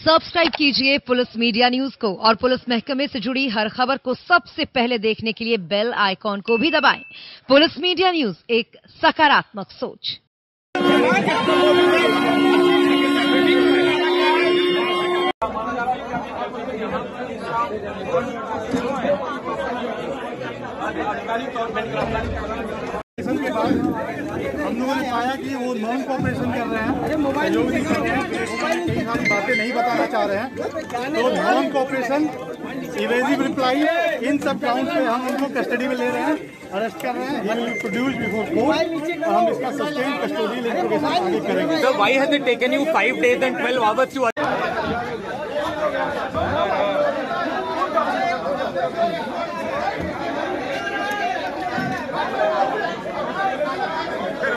Subscribe कीजिए police media news को और पुलिस महकमे से जुड़ी हर खबर को सबसे पहले देखने के लिए बेल आइकॉन को भी दबाएँ। पुलिस मीडिया न्यूज़, एक सकारात्मक सोच उन्होंने पाया कि वो नॉन कॉपरेशन कर रहे हैं। जो भी कई सारी बातें नहीं बताना चाह रहे हैं। तो नॉन कॉपरेशन इवेजिव रिप्लाई इन सब काउंट पे हम उनको कस्टडी में ले रहे हैं अरेस्ट कर रहे हैं। ही प्रोड्यूस बिफोर कोर्ट हम इसका सस्टेन कस्टोडियल इंट्रोगेशन आगे करेंगे। Sir why has it taken you 5 days and 12 hours to